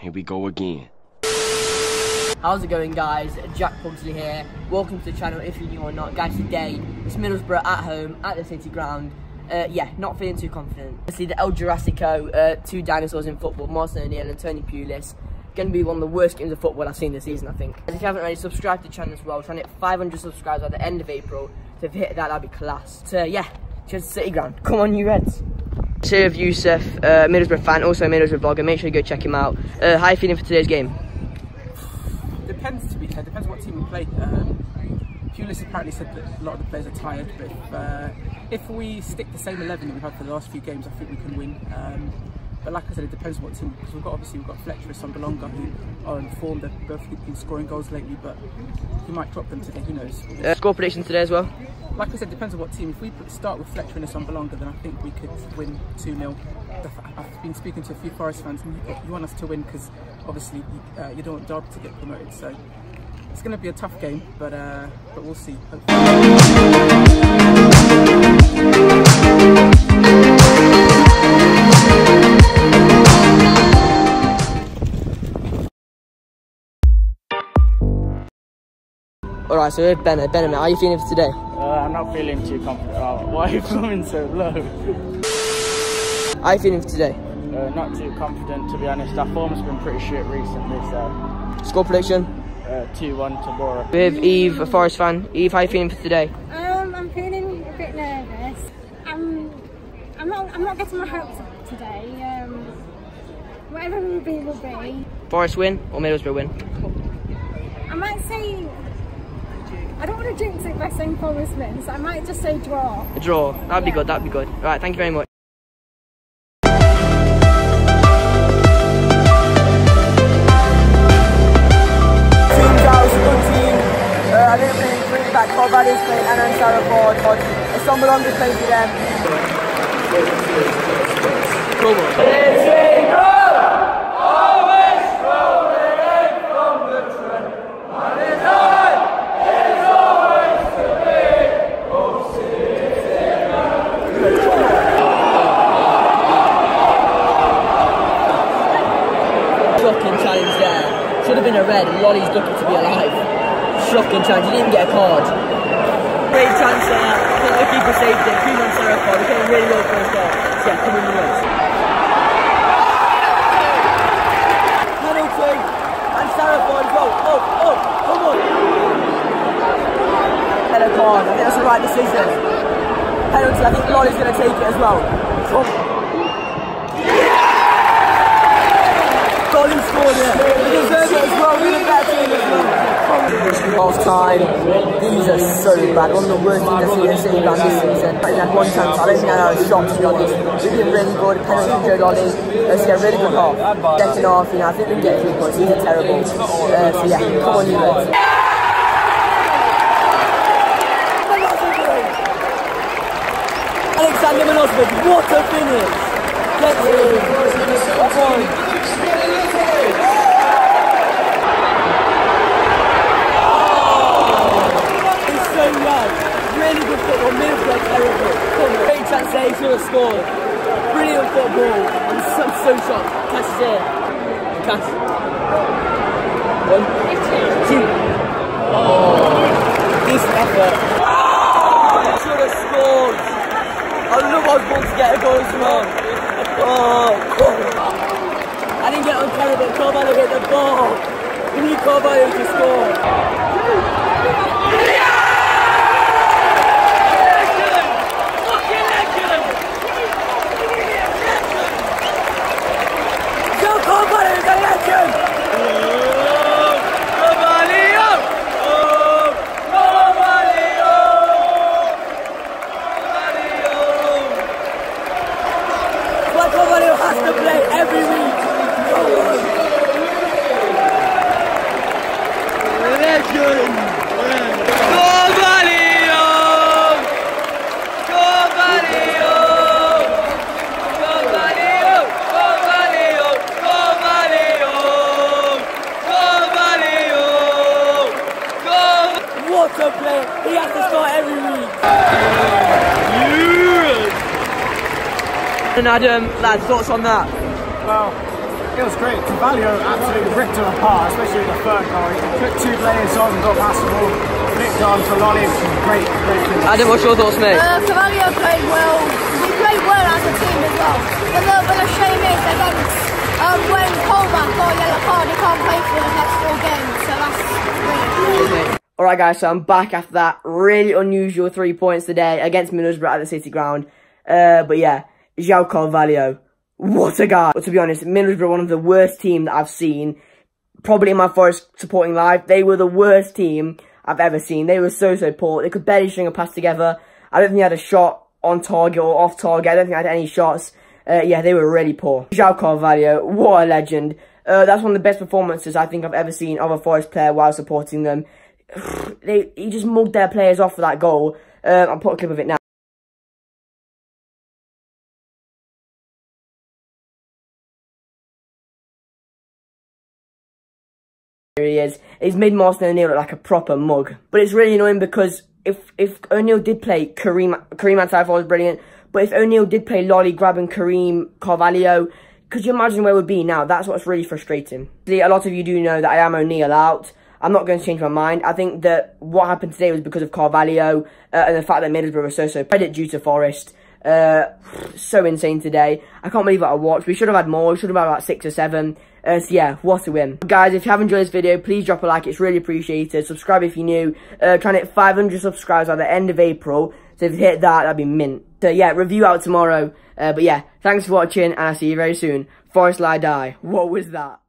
Here we go again. How's it going guys? Jack Pugsley here. Welcome to the channel if you're new or not. Guys, today it's Middlesbrough at home at the City Ground. Uh, yeah, not feeling too confident. See the El Jurassico, uh, two dinosaurs in football, Martin O'Neill and Tony Pulis. Going to be one of the worst games of football I've seen this season, I think. If you haven't already, subscribe to the channel as well. We're trying to hit 500 subscribers by the end of April. So if you hit that, that'd be class. So yeah, to City Ground. Come on, you Reds. Of Yusuf, uh, Middlesbrough fan, also a Middlesbrough blogger. Make sure you go check him out. Uh, how are you feeling for today's game? Depends, to be fair. Depends what team we play. Um, Pulis apparently said that a lot of the players are tired, but if, uh, if we stick the same 11 that we've had for the last few games, I think we can win. Um, but like I said, it depends on what team, because we've got obviously we've got Fletcher and Assombalonga who are in form. They've both been scoring goals lately, but he might drop them today. Who knows? Uh, score prediction today as well? Like I said, depends on what team. If we start with Fletcher and Assombalonga, then I think we could win 2 0. I've been speaking to a few Forest fans, and you want us to win because obviously uh, you don't want Derby to get promoted. So it's going to be a tough game, but uh, but we'll see. Alright, so we're Bennett. Bennett, how are you feeling for today? Uh, I'm not feeling too confident. Oh, why are you filming so low? How are you feeling for today? Uh, not too confident, to be honest. Our form's been pretty shit recently, so... Score prediction? 2-1 uh, to Borough. With Eve, a Forest fan. Eve, how are you feeling for today? Um, I'm feeling a bit nervous. I'm, I'm not, I'm not getting my hopes up today. Um, whatever will be, will be. Forest win or Middlesbrough win? I might say I don't want to jinx it by saying Forest wins. I might just say draw. A draw. That'd yeah. be good. That'd be good. Right. Thank you very much. Uh, I didn't really bring back Colback is playing and then Sarah Ford, but it's someone on the playing for them. A red and Lolley's looking to be alive. Shocking chance, he didn't even get a card. Great chance there, the keeper saved it, Kuman Sarapov, we're getting really low first goal. Yeah, come in the way. Penalty, and Sarapov well. Oh, oh, come on. Yellow card, I think that's the right decision. Penalty, I think Lolley's going to take it as well. On. Golly scored it. He deserved it as well. Really bad team as well. Last time, these are so bad. One of the worst things I've seen in City Ground this season. I had one chance. I don't think I had a shot to be honest. We did really good. Penalty Joe Lolley. Let's get a really good half. Second half, you know, I think we can get three points. These are terrible. Uh, so yeah, come on, you guys. Alexander Milosevic, what a finish! Get in! Come on! really good football. Middlesbrough terrible. Great chance there, he should have scored. Brilliant football. I'm so shocked. Is here. Cash. One. Two. Oh. Decent effort. Oh, should have scored. I love Osborn to get a goal as well. Oh, I didn't get on camera, but Carvalho hit the ball. We need Carvalho to score. And Adam, lad, thoughts on that? Well, It was great. Carvalho absolutely ripped him apart, especially in the third goal. He put two players on, and got past the ball, flicked on to Lolley. Great, great finish. Adam, what's your thoughts, mate? Uh, Cavalier played well. We played well as a team as well. But the, but the shame is that um, um, when Colback got a yellow card, he can't play for the next four games. Alright guys, so I'm back after that really unusual three points today against Middlesbrough at the City Ground. Uh, but yeah, João Carvalho, what a guy. But to be honest, Middlesbrough one of the worst team that I've seen, probably in my Forest supporting life. They were the worst team I've ever seen. They were so, so poor. They could barely string a pass together. I don't think they had a shot on target or off target. I don't think I had any shots. Uh, yeah, they were really poor. João Carvalho, what a legend. Uh, that's one of the best performances I think I've ever seen of a Forest player while supporting them. they, he just mugged their players off for that goal. Um, I'll put a clip of it now. Here he is. He's made Martin O'Neill look like a proper mug. But it's really annoying because if if O'Neill did play Karim, Karim Ansarifard was brilliant. But if O'Neill did play Lolley, Grabban Karim, Carvalho, could you imagine where we'd be now? That's what's really frustrating. A lot of you do know that I am O'Neill out. I'm not going to change my mind. I think that what happened today was because of Carvalho uh, and the fact that Middlesbrough was so, so credit due to Forest. Uh, so insane today. I can't believe what I watched. We should have had more. We should have had about six or seven. Uh, so yeah, what a win. Guys, if you have enjoyed this video, please drop a like. It's really appreciated. Subscribe if you're new. Uh, trying to hit 500 subscribers by the end of April. So if you hit that, that'd be mint. So yeah, review out tomorrow. Uh, but yeah, thanks for watching and I'll see you very soon. Forest Lie Die. What was that?